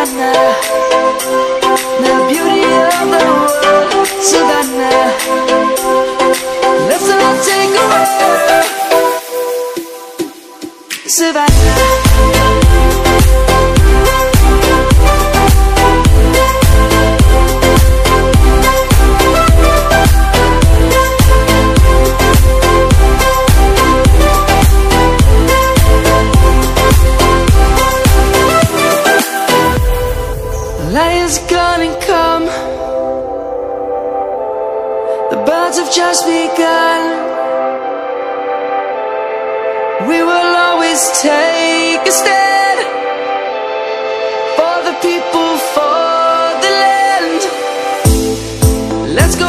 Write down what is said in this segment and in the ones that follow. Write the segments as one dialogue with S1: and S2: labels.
S1: Savannah, the beauty of the world, Savannah. Let's all take a ride. Savannah.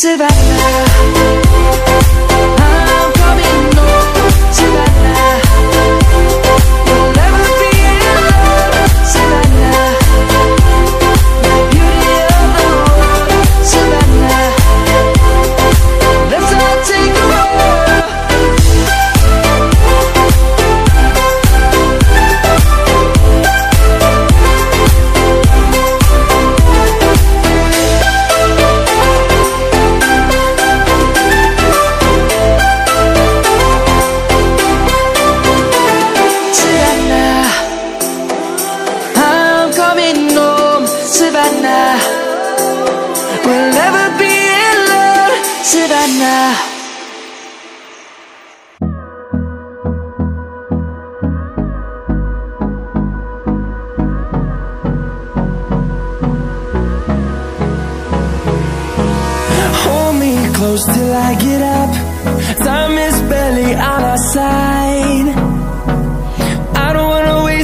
S2: survive.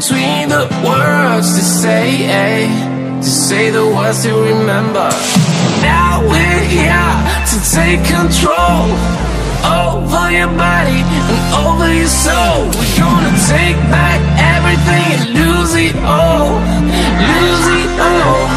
S2: between the words to say, eh? To say the words to remember. Now we're here to take control over your body and over your soul. We're gonna take back everything and lose it all. Lose it all.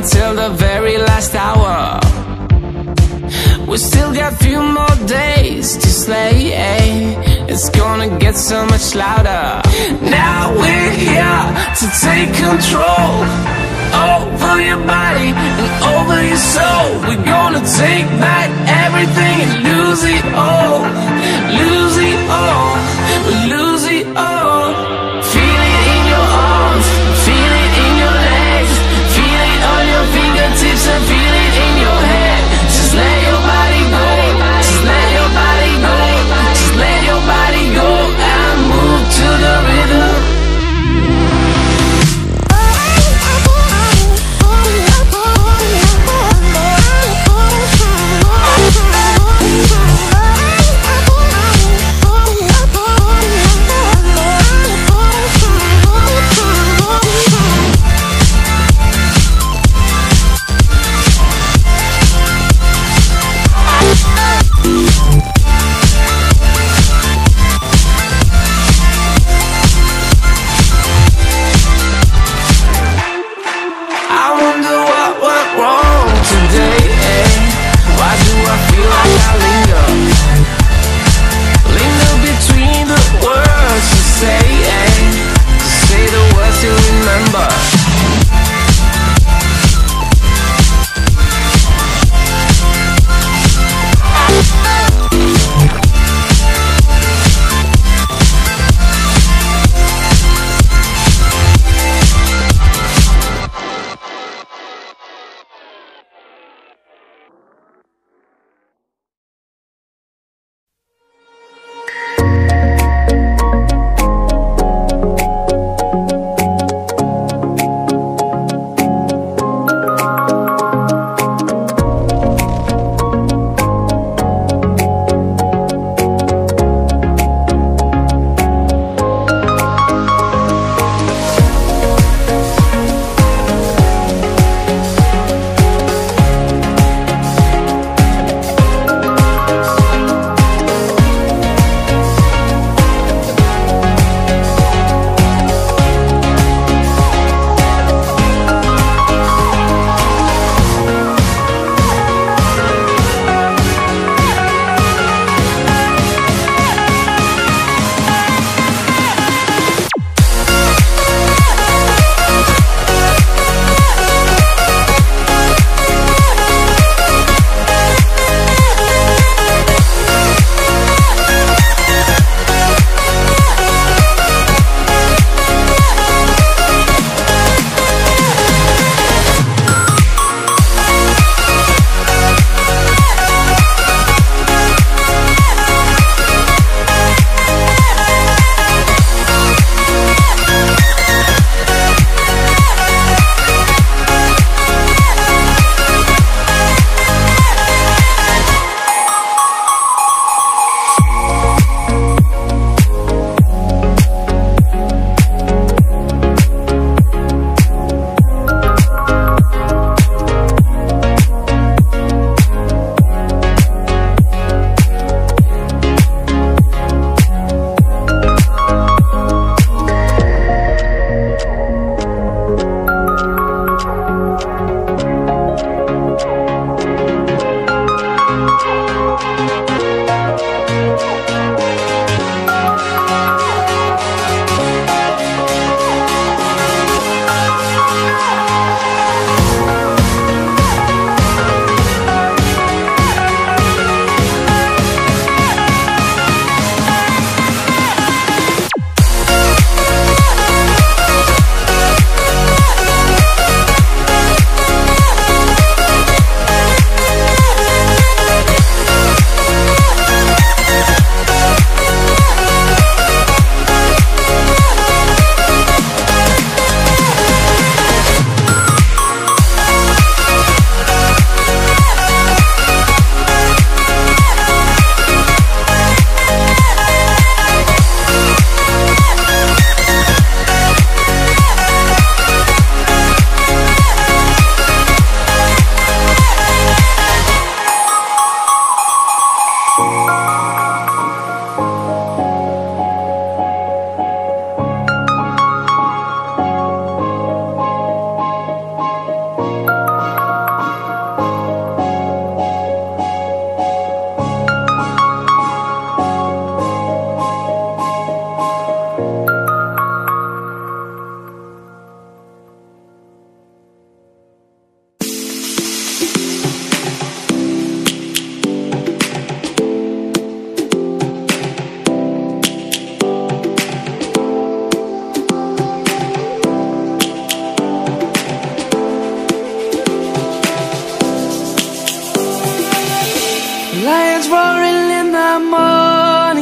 S2: Until the very last hour. We still got few more days to slay, eh? It's gonna get so much louder. Now we're here to take control over your body and over your soul. We're gonna take back everything and lose it all. Lose it all. Lose it all.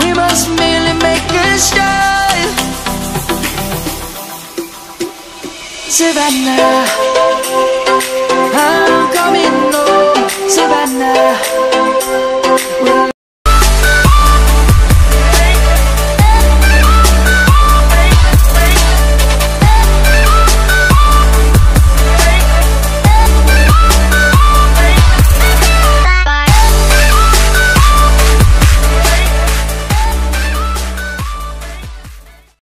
S1: We must merely make a start. Savannah I'm coming home. Savannah